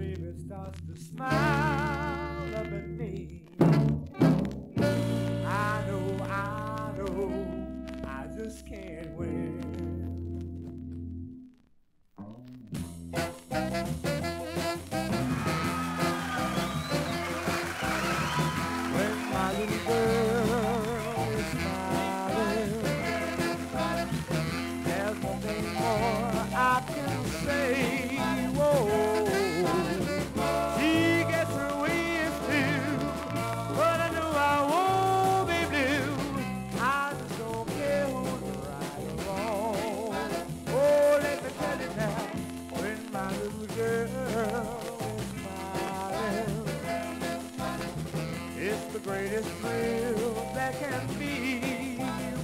baby starts to smile up at me. I know, I know, I just can't wait. The greatest thrill that can be.